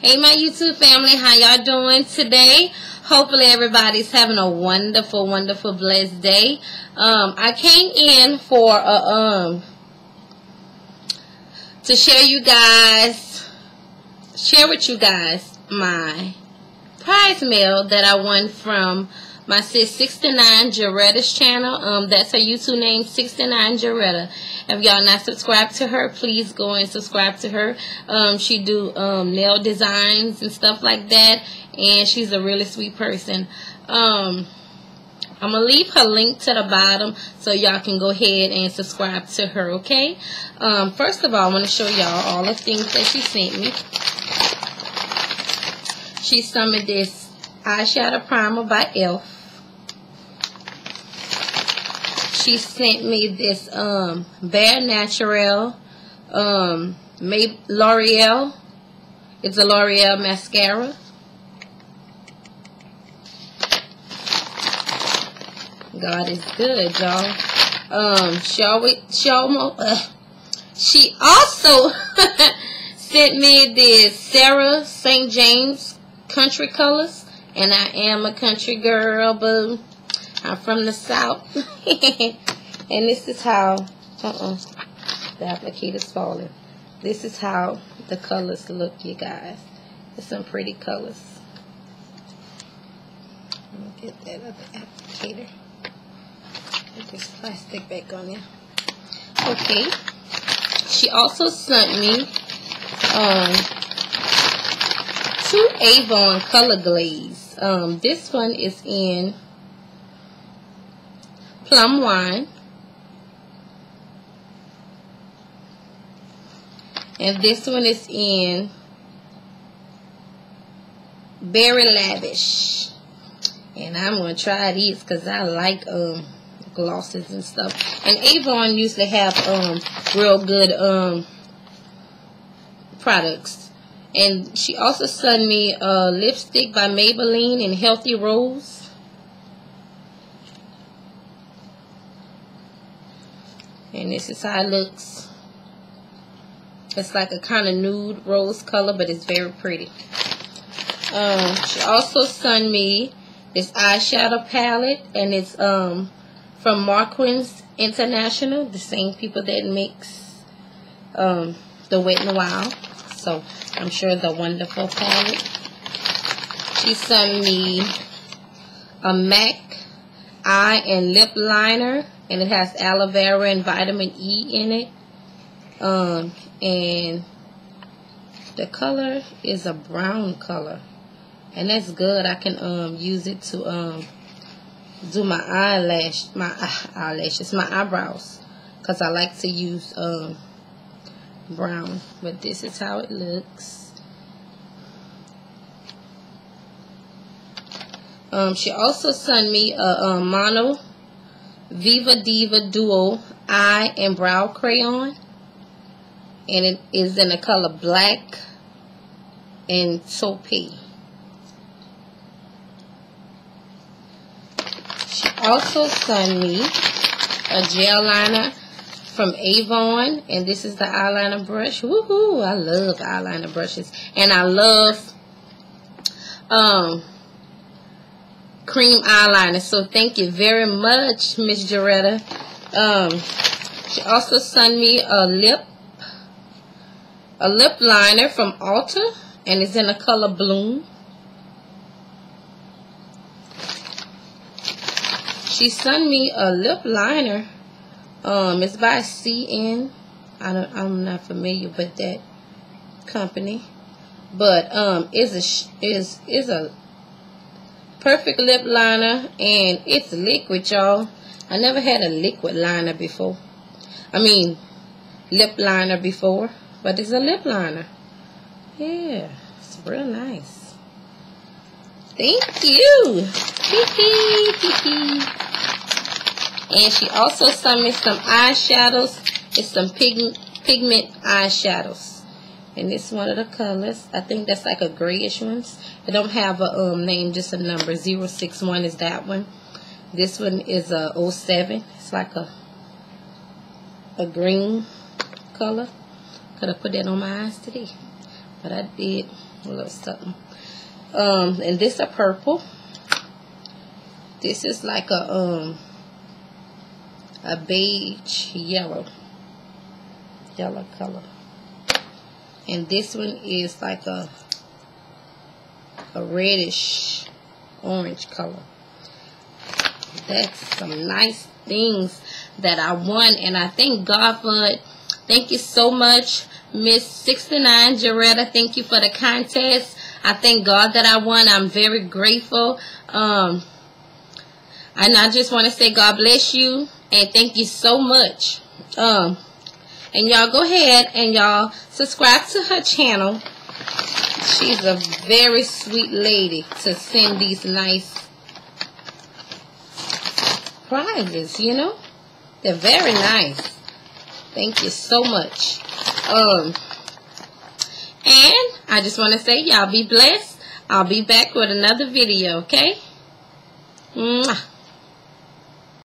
Hey my YouTube family, how y'all doing today? Hopefully everybody's having a wonderful, wonderful, blessed day. Um, I came in for a, um, to share you guys, share with you guys my prize mail that I won from my sis 69 Joretta's channel. Um, that's her YouTube name, 69 Joretta. If y'all not subscribed to her, please go and subscribe to her. Um, she do um, nail designs and stuff like that, and she's a really sweet person. Um, I'm going to leave her link to the bottom so y'all can go ahead and subscribe to her, okay? Um, first of all, I want to show y'all all the things that she sent me. She sent me this eyeshadow primer by e.l.f she sent me this um Bare Natural um L'Oreal. It's a L'Oreal mascara. God is good, y'all. Um, she always, she almost, uh, she also sent me this Sarah St. James Country Colors. And I am a country girl, boo. I'm from the south. and this is how, uh-uh, the applicator's falling. This is how the colors look, you guys. It's some pretty colors. Let me get that other applicator. Put this plastic back on there. Okay. She also sent me um, two Avon Color Glaze. Um, this one is in plum wine. And this one is in Berry Lavish. And I'm going to try these because I like um, glosses and stuff. And Avon usually have um, real good um, products. And she also sent me a lipstick by Maybelline in Healthy Rose. And this is how it looks. It's like a kind of nude rose color, but it's very pretty. Um, she also sent me this eyeshadow palette, and it's um from Markwins International, the same people that makes um the Wet n Wild. So I'm sure the wonderful palette. She sent me a MAC eye and lip liner and it has aloe vera and vitamin E in it. Um, and the color is a brown color. And that's good. I can um use it to um do my eyelash, my eyelashes, my eyebrows. Because I like to use um brown. But this is how it looks. Um, she also sent me a, a mono Viva Diva Duo Eye and Brow Crayon. And it is in the color black and taupey. She also sent me a gel liner from Avon. And this is the eyeliner brush. Woohoo! I love eyeliner brushes. And I love um cream eyeliner. So thank you very much, Miss Joretta. Um, she also sent me a lip, a lip liner from Ulta, and it's in the color Bloom. She sent me a lip liner. Um, it's by CN. I don't, I'm not familiar with that company, but um, is a is is a perfect lip liner and it's liquid y'all. I never had a liquid liner before. I mean lip liner before but it's a lip liner. Yeah it's real nice. Thank you. And she also sent me some eyeshadows. It's some pigment pigment eyeshadows and this one of the colors. I think that's like a grayish one. It don't have a um, name, just a number. 061 is that one. This one is a 07. It's like a a green color. Could have put that on my eyes today. But I did a little something. Um, and this a purple. This is like a um a beige yellow. Yellow color. And this one is like a a reddish orange color. That's some nice things that I won and I thank God for it. Thank you so much, Miss 69 Joretta. Thank you for the contest. I thank God that I won. I'm very grateful. Um, and I just want to say God bless you and thank you so much. Um, and y'all go ahead and y'all subscribe to her channel. She's a very sweet lady to send these nice prizes, you know. They're very nice. Thank you so much. Um, and I just want to say y'all be blessed. I'll be back with another video, okay? Mwah.